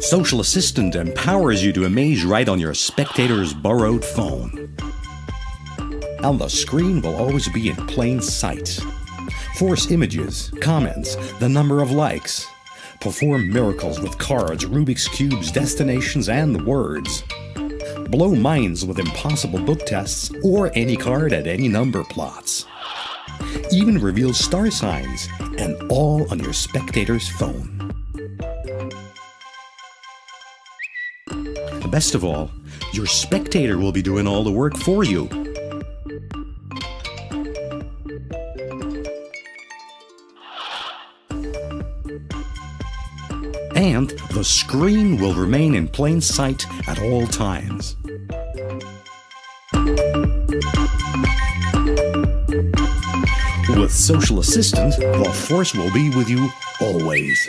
Social Assistant empowers you to amaze right on your spectator's borrowed phone. The screen will always be in plain sight. Force images, comments, the number of likes. Perform miracles with cards, Rubik's Cubes, destinations, and words. Blow minds with impossible book tests or any card at any number plots. Even reveal star signs, and all on your spectator's phone. Best of all, your spectator will be doing all the work for you. And the screen will remain in plain sight at all times. With Social Assistant, the Force will be with you always.